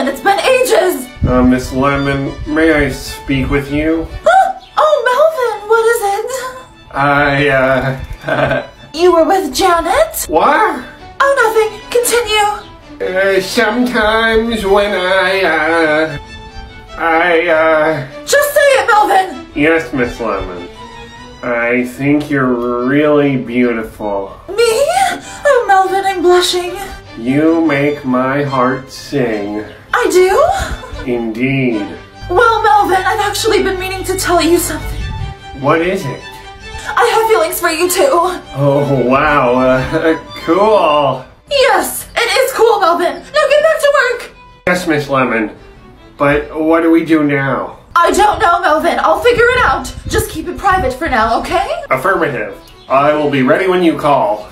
Melvin, it's been ages! Uh, Miss Lemon, may I speak with you? oh, Melvin, what is it? I, uh, You were with Janet? what? Oh, nothing. Continue. Uh, sometimes when I, uh, I, uh, Just say it, Melvin! yes, Miss Lemon. I think you're really beautiful. Me? Oh, Melvin, I'm blushing. You make my heart sing. I do? Indeed. Well, Melvin, I've actually been meaning to tell you something. What is it? I have feelings for you too. Oh, wow. Uh, cool. Yes, it is cool, Melvin. Now get back to work. Yes, Miss Lemon. But what do we do now? I don't know, Melvin. I'll figure it out. Just keep it private for now, okay? Affirmative. I will be ready when you call.